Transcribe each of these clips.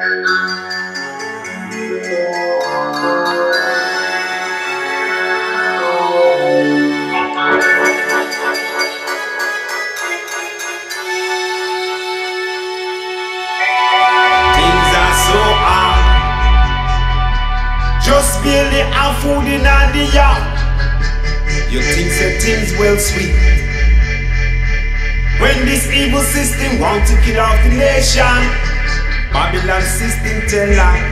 Just barely have food in the yard. You think that things will sweet. When this evil system want to kill off the nation, Babylon system tell lie.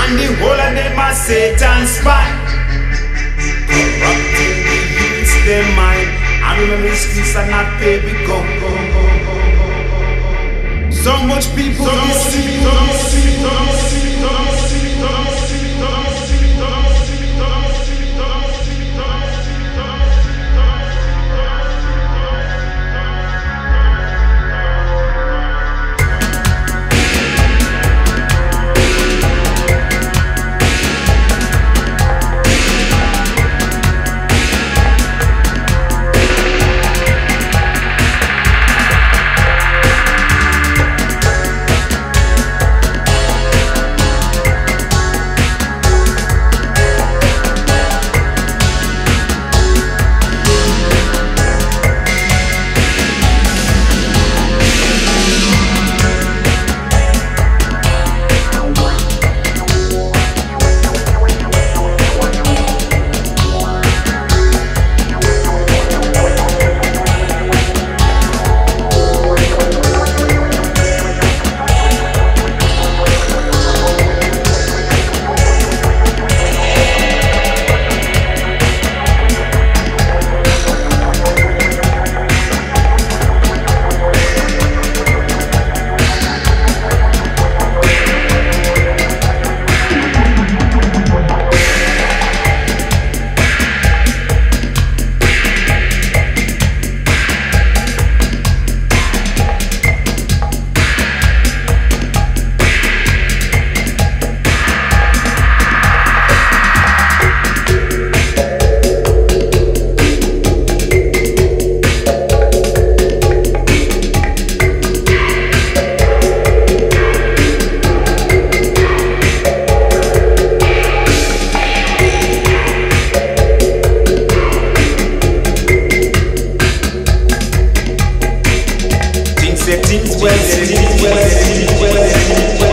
And the whole of them are Satan's spy. Corrupting the youths, their mind. And remember the streets are not baby go. So much people deceived. Things say things well, things well, things well.